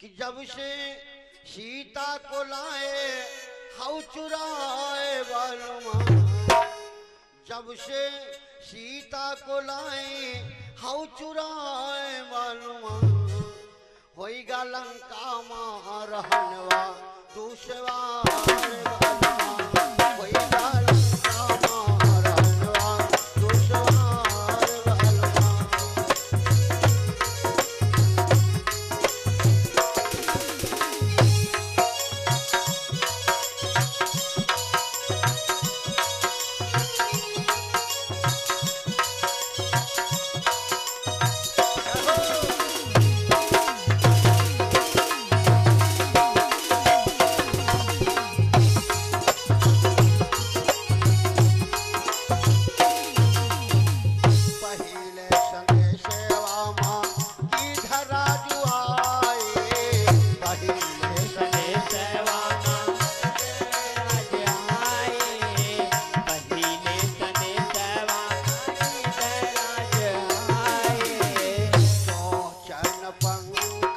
कि जब से सीता को लाए, हाउ चुराए बलमा। जब से सीता को लाए, हाउ चुराए बलमा। होई लंका माँ रहनवा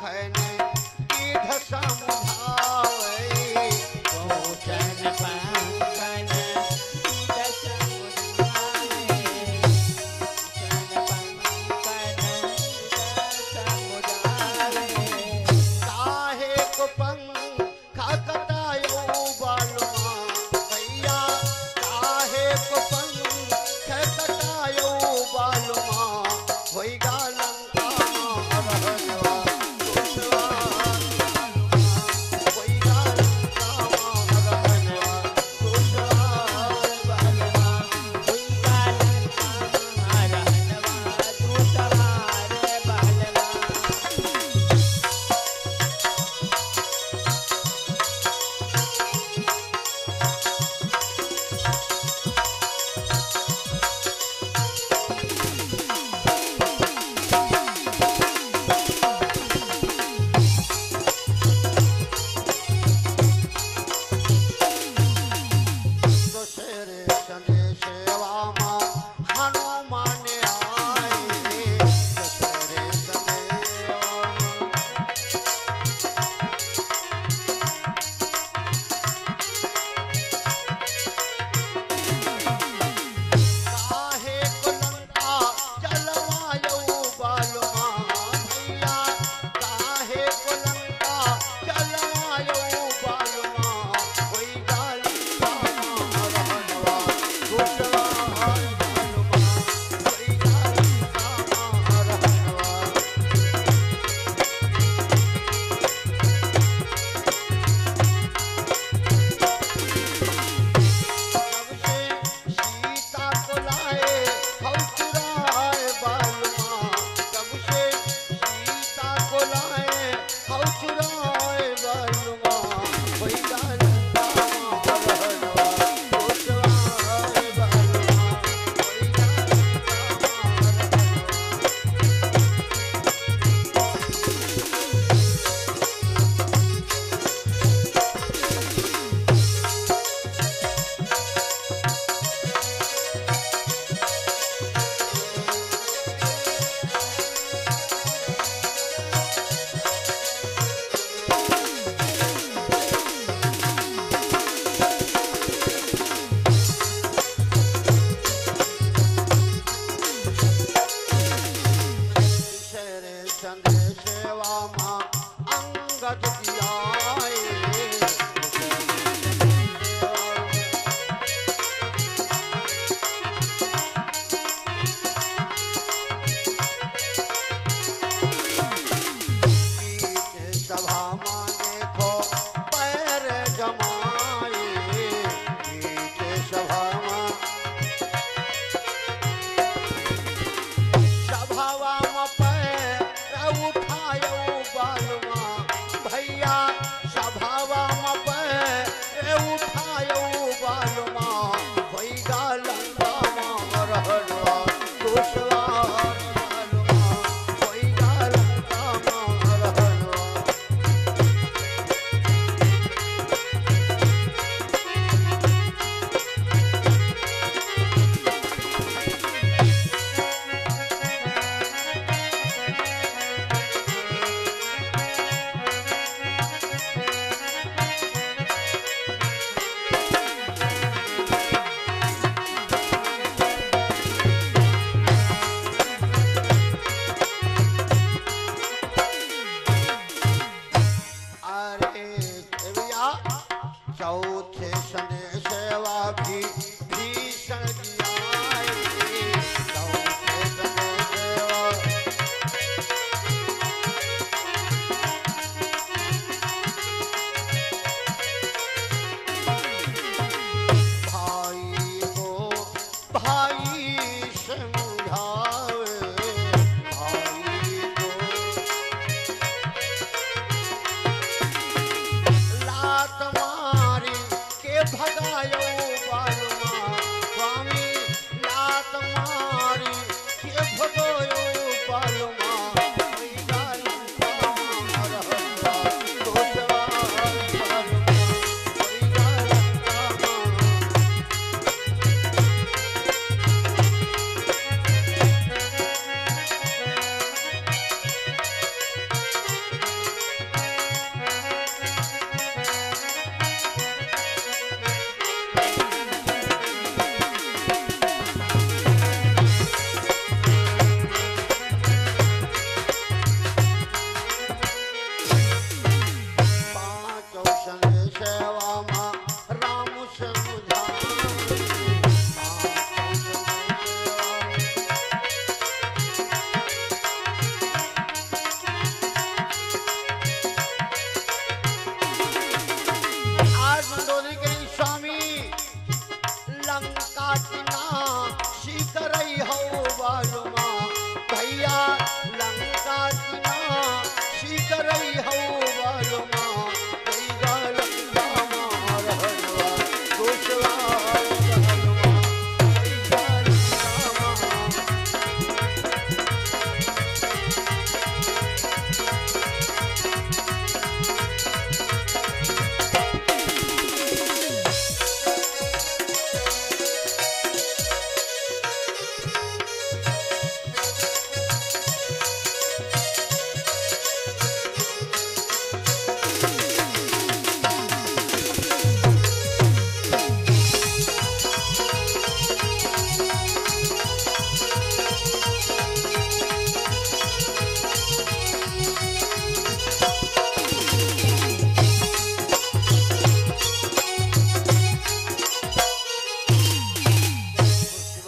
kein